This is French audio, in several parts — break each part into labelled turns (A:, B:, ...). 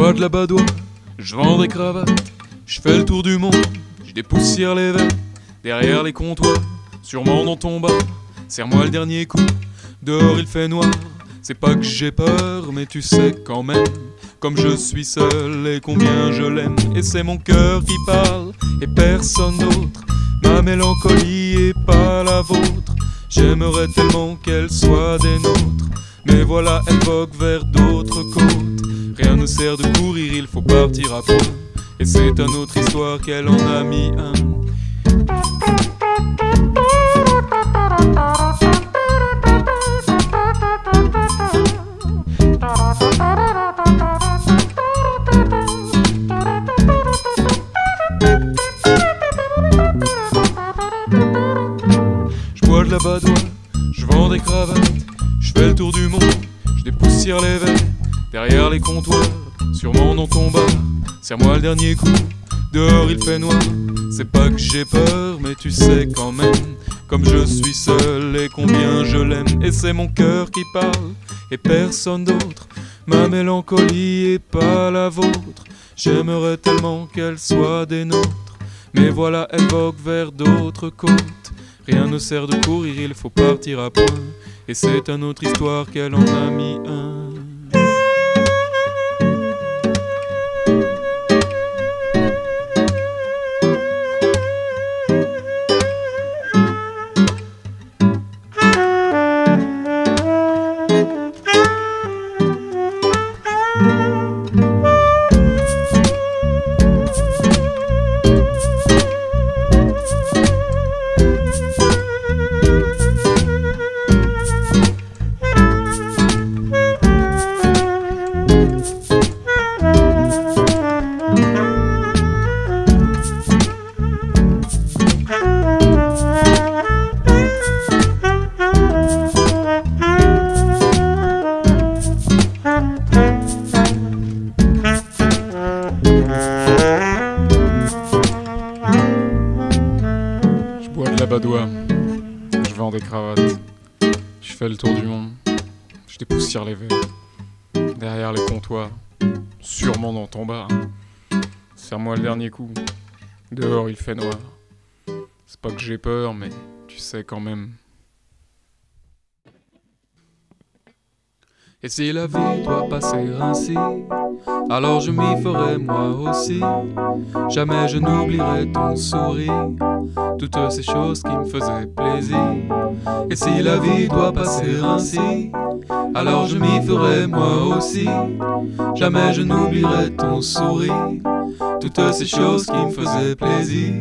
A: bois de la badoie, je vends des cravates, je fais le tour du monde, je dépoussière les verres derrière les comptoirs, sûrement dans ton bar. Serre-moi le dernier coup, dehors il fait noir. C'est pas que j'ai peur, mais tu sais quand même, comme je suis seul et combien je l'aime. Et c'est mon cœur qui parle et personne d'autre. Ma mélancolie est pas la vôtre. J'aimerais tellement qu'elle soit des nôtres. Mais voilà, elle vogue vers d'autres côtes. Rien ne sert de courir, il faut partir à point. Et c'est une autre histoire qu'elle en a mis un. Je bois de la badoie, je vends des cravates, je fais le tour du monde, je dépoussière les verres derrière les comptoirs, sûrement dans ton bar. Serre-moi le dernier coup, dehors il fait noir. C'est pas que j'ai peur, mais tu sais quand même, comme je suis seul et combien je l'aime. Et c'est mon cœur qui parle, et personne d'autre. Ma mélancolie est pas la vôtre. J'aimerais tellement qu'elle soit des nôtres. Mais voilà, elle vogue vers d'autres côtes. Rien ne sert de courir, il faut partir à point. Et c'est une autre histoire qu'elle en a mis un. La badoie, je vends des cravates, je fais le tour du monde, je dépoussière les verres, derrière les comptoirs, sûrement dans ton bar. Serre-moi le dernier coup, dehors il fait noir. C'est pas que j'ai peur, mais tu sais quand même. Et si la vie doit passer ainsi, alors je m'y ferai moi aussi. Jamais je n'oublierai ton sourire, toutes ces choses qui me faisaient plaisir. Et si la vie doit passer ainsi, alors je m'y ferai moi aussi. Jamais je n'oublierai ton sourire, toutes ces choses qui me faisaient plaisir.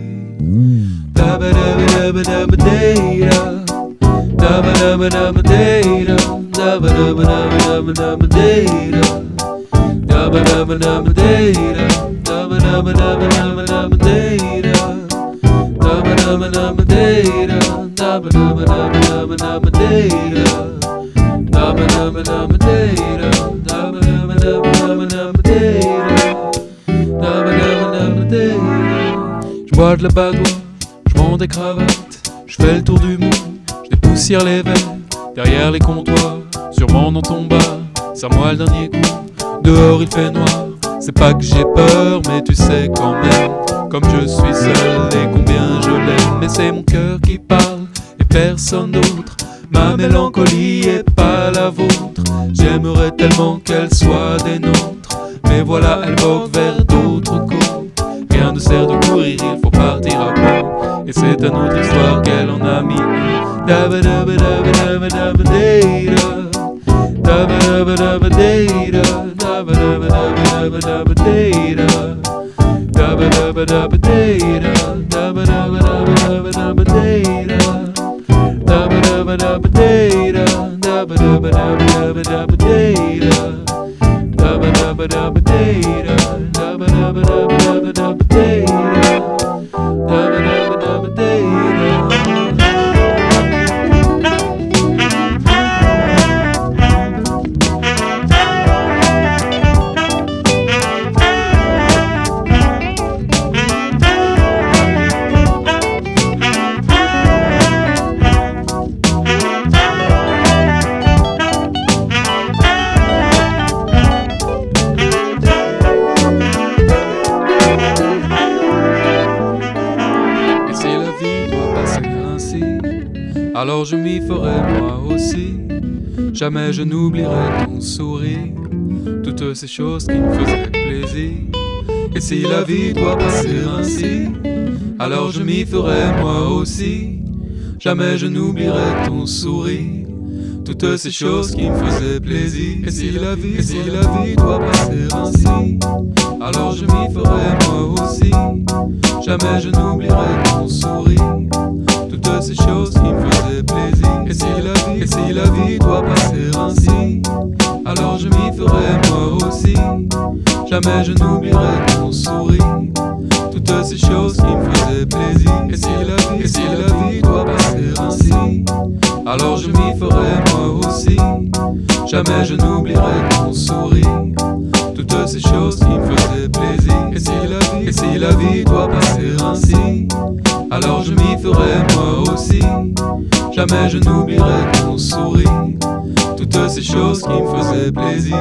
A: Da-ba-da-ba-da-ba-da-da. Da-ba-da-ba-da-ba-da-ba-da-da. Da-ba-da-ba-da-ba-da-da. Da-ba-da-ba-da-ba-da-ba-da-da. Je bois de la badoie, je vends des cravates, je fais le tour du monde, je dépoussière les verres derrière les comptoirs, sûrement dans ton bar. Serre-moi le dernier coup, dehors il fait noir. C'est pas que j'ai peur, mais tu sais quand même, comme je suis seul et combien je l'aime. Mais c'est mon cœur qui parle et personne d'autre. Ma mélancolie est pas la vôtre. J'aimerais tellement qu'elle soit des nôtres. Mais voilà, elle vogue vers d'autres côtes. Rien ne sert de courir, il faut partir à point. Et c'est une autre histoire qu'elle en a mis. dubba dubba data, dubba dubba dubba dubba dubba data, dubba dubba dubba data. Je m'y ferai moi aussi. Jamais je n'oublierai ton sourire, toutes ces choses qui me faisaient plaisir. Et si la vie doit passer ainsi, alors je m'y ferai moi aussi. Jamais je n'oublierai ton sourire, toutes ces choses qui me faisaient plaisir. Et si la vie, et si la vie doit passer ainsi, alors je m'y ferai moi aussi. Jamais je n'oublierai ton sourire, toutes ces choses qui me faisaient plaisir. Et si la vie, et si la vie doit passer ainsi, alors je m'y ferai moi aussi. Jamais je n'oublierai ton sourire, toutes ces choses qui me faisaient plaisir. Et si la vie, et si la vie doit passer ainsi, alors je m'y ferai moi aussi. Jamais je n'oublierai ton sourire, toutes ces choses qui me faisaient plaisir. Et si la vie, et si la vie doit passer ainsi, alors je m'y ferai moi aussi. Jamais je n'oublierai ton sourire, toutes ces choses qui me faisaient plaisir.